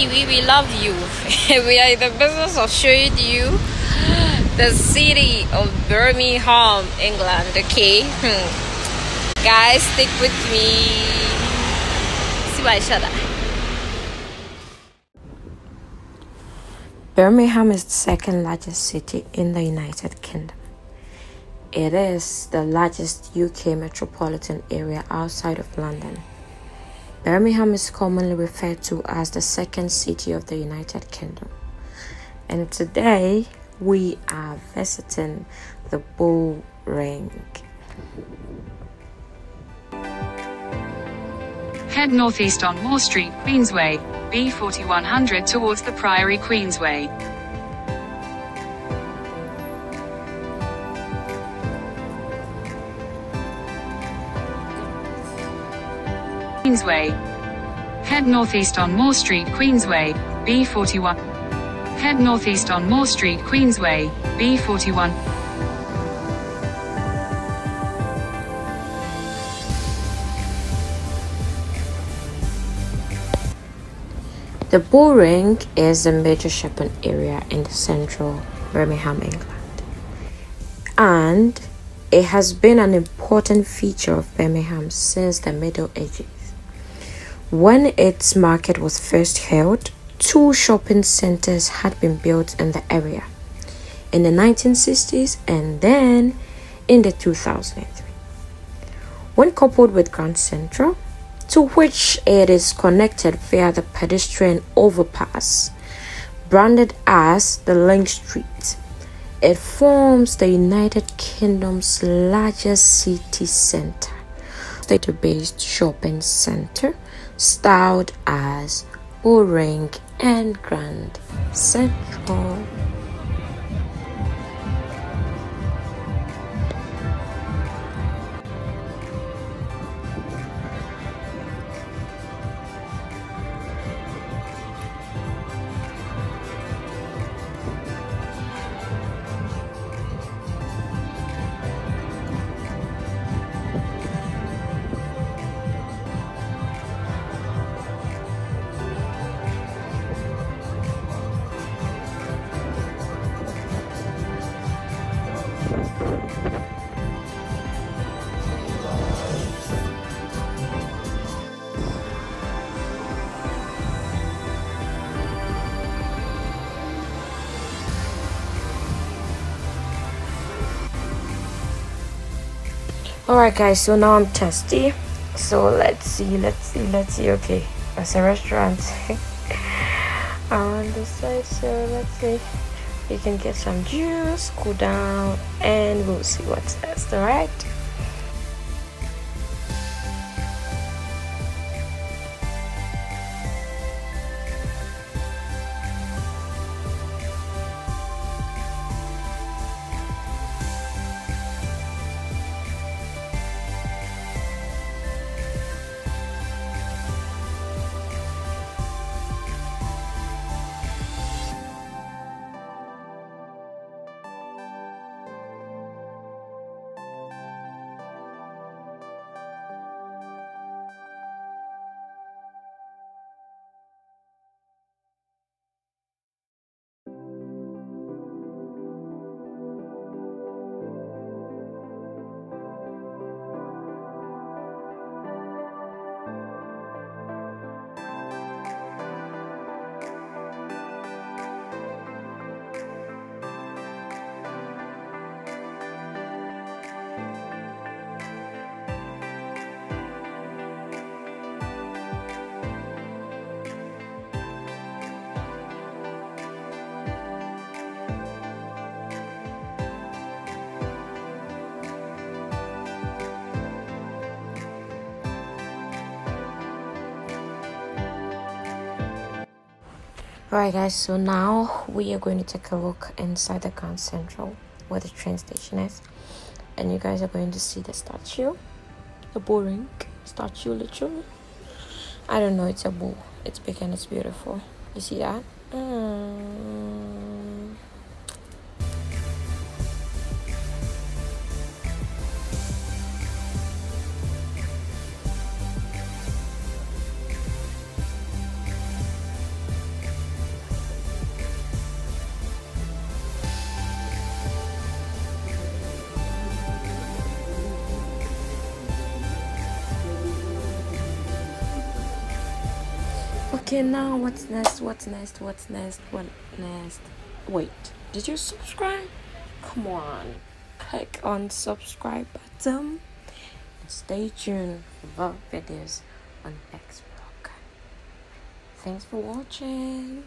See, we, love you. we are in the business of showing you the city of Birmingham, England. Okay, hmm. guys, stick with me. See my shoulder. Birmingham is the second largest city in the United Kingdom. It is the largest UK metropolitan area outside of London. Birmingham is commonly referred to as the second city of the United Kingdom. And today we are visiting the Bull Ring. Head northeast on Moor Street, Queensway, B4100 towards the Priory Queensway. Queensway. Head northeast on Moor Street, Queensway, B41. Head northeast on Moor Street, Queensway, B41. The Bull Ring is a major shopping area in the central Birmingham, England. And it has been an important feature of Birmingham since the Middle Ages. When its market was first held, two shopping centers had been built in the area in the 1960s and then in the 2003. When coupled with Grand Central, to which it is connected via the pedestrian overpass branded as the Link Street. It forms the United Kingdom's largest city center, state-based shopping center styled as Ring and Grand Central. Alright guys, so now I'm thirsty. So let's see, let's see, let's see. Okay, that's a restaurant around the side. So let's see. We can get some juice, cool down, and we'll see what's next. Alright. Alright guys, so now we are going to take a look inside the Grand Central where the train station is. And you guys are going to see the statue. The bull ring statue literally. I don't know, it's a bull. It's big and it's beautiful. You see that? Mm. Okay, now what's next? What's next? What's next? What next? Wait, did you subscribe? Come on, click on subscribe button and stay tuned for videos on Beks Vlog. Thanks for watching.